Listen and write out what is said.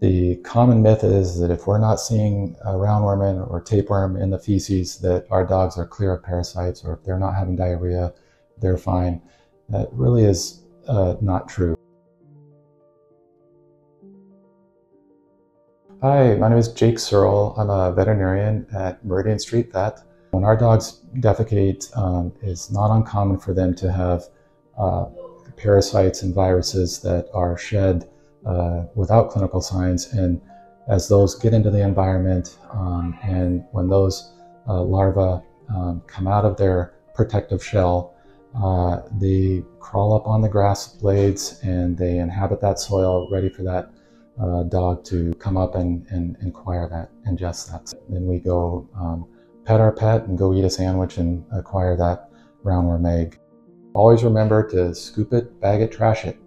The common myth is that if we're not seeing a roundworm or tapeworm in the feces, that our dogs are clear of parasites, or if they're not having diarrhea, they're fine. That really is uh, not true. Hi, my name is Jake Searle. I'm a veterinarian at Meridian Street Vet. When our dogs defecate, um, it's not uncommon for them to have uh, parasites and viruses that are shed uh, without clinical signs. And as those get into the environment um, and when those uh, larvae um, come out of their protective shell, uh, they crawl up on the grass blades and they inhabit that soil ready for that uh, dog to come up and, and acquire that, ingest that. Then we go um, pet our pet and go eat a sandwich and acquire that roundworm egg. Always remember to scoop it, bag it, trash it.